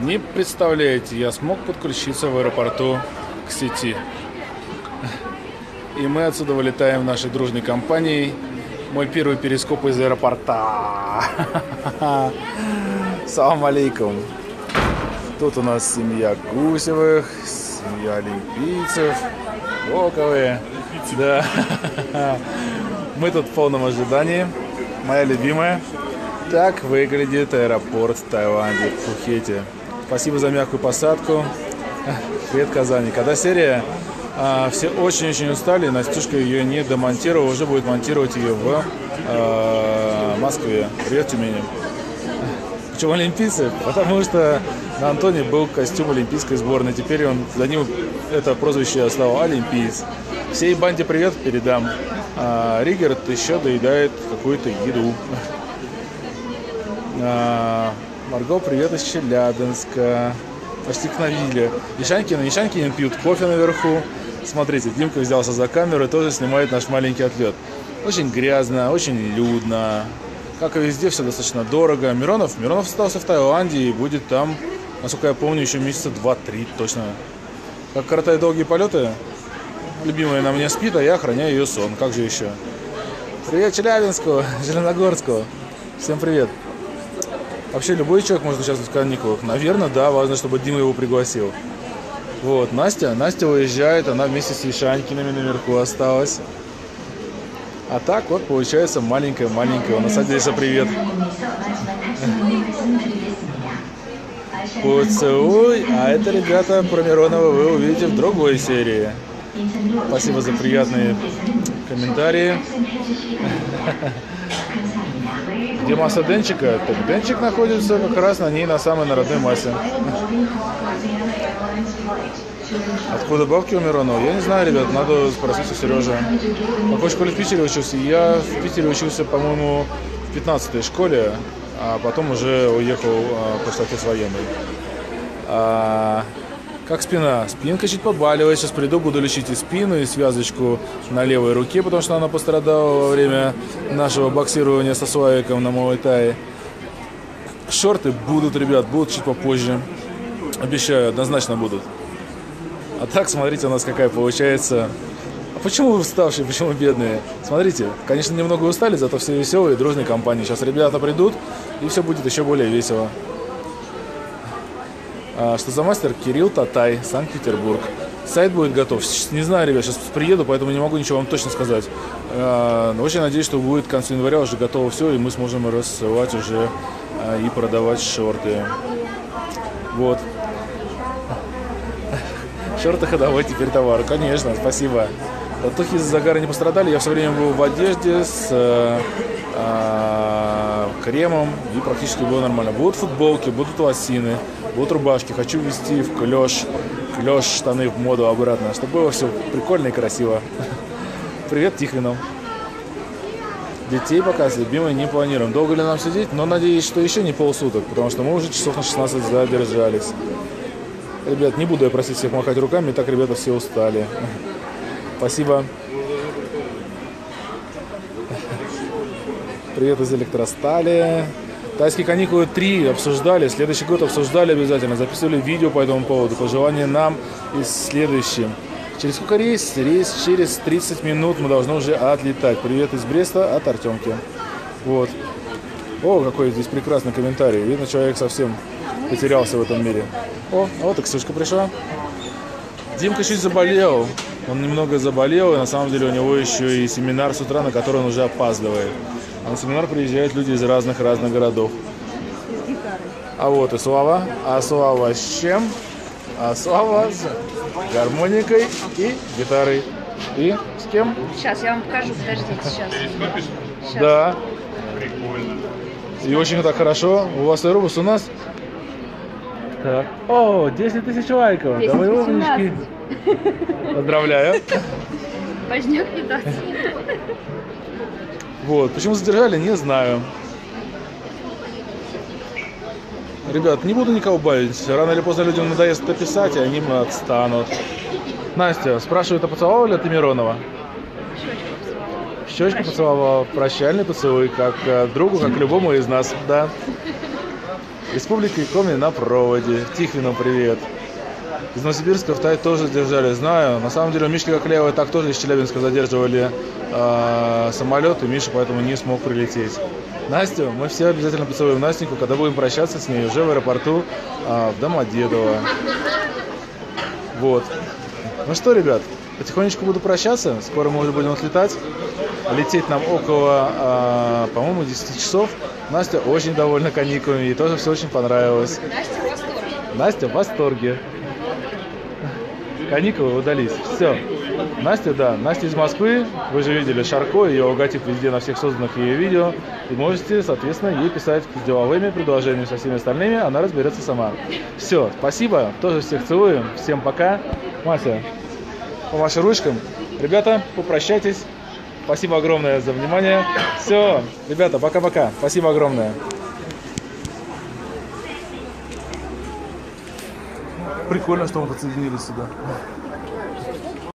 Не представляете, я смог подключиться в аэропорту к сети. И мы отсюда вылетаем нашей дружной компанией. Мой первый перископ из аэропорта. Салам алейкум. Тут у нас семья Гусевых, семья олимпийцев, Боковые. Да. Мы тут в полном ожидании. Моя любимая. Так выглядит аэропорт в Таиланде, в Пхукете. Спасибо за мягкую посадку. Привет, Казани. Когда серия а, все очень-очень устали, Настюшка ее не домонтировала, уже будет монтировать ее в а, Москве. Привет, Тюмени. Почему олимпийцы? Потому что на Антоне был костюм олимпийской сборной. Теперь он за ним это прозвище стало Олимпиец. Всей банде привет передам. А, Ригерт еще доедает какую-то еду. А, Марго, привет из Челябинска. Почти к Навиле. Ишанькин и Ишанькин пьют кофе наверху. Смотрите, Димка взялся за камеру и тоже снимает наш маленький отлет. Очень грязно, очень людно. Как и везде, все достаточно дорого. Миронов, Миронов остался в Таиланде и будет там, насколько я помню, еще месяца два-три точно. Как коротает долгие полеты, любимая на мне спит, а я охраняю ее сон. Как же еще? Привет Челябинску, Зеленогорску. Всем привет. Вообще любой человек может участвовать в каникулах. Наверное, да, важно, чтобы Дима его пригласил. Вот, Настя, Настя уезжает, она вместе с Ишанькиными наверху осталась. А так вот получается маленькая-маленькая. На самом деле, привет. Поцелуй. А это, ребята, про Миронова вы увидите в другой серии. Спасибо за приятные комментарии. Где масса Денчика? Так Денчик находится как раз на ней, на самой народной массе. Откуда бабки у Миронова? Я не знаю, ребят, надо спросить у Сережи. Какой школе в Питере учился? Я в Питере учился, по-моему, в 15-й школе, а потом уже уехал, а, после отец военный. А, как спина? Спинка чуть побаливает. Сейчас приду, буду лечить и спину, и связочку на левой руке, потому что она пострадала во время нашего боксирования со Славиком на Малайтае. Шорты будут, ребят, будут чуть попозже. Обещаю, однозначно будут. А так, смотрите, у нас какая получается. А почему вы уставшие, почему бедные? Смотрите, конечно, немного устали, зато все веселые, дружные компании. Сейчас ребята придут, и все будет еще более весело. А, что за мастер? Кирилл Татай, Санкт-Петербург. Сайт будет готов. Не знаю, ребят, сейчас приеду, поэтому не могу ничего вам точно сказать. А, но очень надеюсь, что будет к концу января уже готово все, и мы сможем рассылать уже а, и продавать шорты. Вот. Шорты ходовой теперь товар. Конечно, спасибо. Татухи из-за загара не пострадали. Я все время был в одежде с э, э, кремом и практически было нормально. Будут футболки, будут лосины, будут рубашки. Хочу ввести в клеш, клеш штаны в моду обратно, чтобы было все прикольно и красиво. Привет Тихвину. Детей пока с любимой не планируем. Долго ли нам сидеть? Но надеюсь, что еще не полсуток, потому что мы уже часов на 16 задержались. Ребят, не буду я просить всех махать руками, так ребята все устали. Спасибо. Привет из электростали. Тайские каникулы 3 обсуждали, следующий год обсуждали обязательно, записывали видео по этому поводу. Пожелания нам и следующим. Через сколько рейс? Рейс через 30 минут мы должны уже отлетать. Привет из Бреста от Артемки. Вот. О, какой здесь прекрасный комментарий. Видно, человек совсем потерялся в этом мире. О, а вот и Ксюшка пришла. Димка чуть заболел. Он немного заболел, и на самом деле у него еще и семинар с утра, на который он уже опаздывает. А на семинар приезжают люди из разных-разных городов. А вот и Слава. А Слава с чем? А Слава с гармоникой и гитарой. И с кем? Сейчас, я вам покажу, подождите, сейчас. сейчас. Да. Прикольно. И очень так хорошо. У вас аэробус у нас так. О, 10 тысяч лайков. 10 да вы умнички. Поздравляю. Важняк не даст. Вот. Почему задержали, не знаю. Ребят, не буду никого бавить. Рано или поздно людям надоест это писать, и они отстанут. Настя, спрашивают, а поцеловал ли ты Миронова? Щечку поцеловал. Прощальный поцелуй, как э, другу, как любому из нас, да. Республика Коми на проводе. Тихвину привет. Из Новосибирска в Тай тоже держали, знаю. На самом деле Мишки Коклеева так тоже из Челябинска задерживали э, самолет, и Миша поэтому не смог прилететь. Настю, мы все обязательно поцелуем Настеньку, когда будем прощаться с ней уже в аэропорту э, в Домодедово. Вот. Ну что, ребят, потихонечку буду прощаться. Скоро мы уже будем отлетать. Лететь нам около, э, по-моему, 10 часов. Настя очень довольна каникулами, ей тоже все очень понравилось. Настя в восторге. Настя в восторге. Каникулы удались. Все. Настя, да, Настя из Москвы. Вы же видели Шарко, ее логотип везде на всех созданных ее видео. И можете, соответственно, ей писать с деловыми предложениями со всеми остальными. Она разберется сама. Все, спасибо. Тоже всех целуем. Всем пока. Мася, помаши ручкам. Ребята, попрощайтесь. Спасибо огромное за внимание. Все, ребята, пока-пока. Спасибо огромное. Прикольно, что мы подсоединились сюда.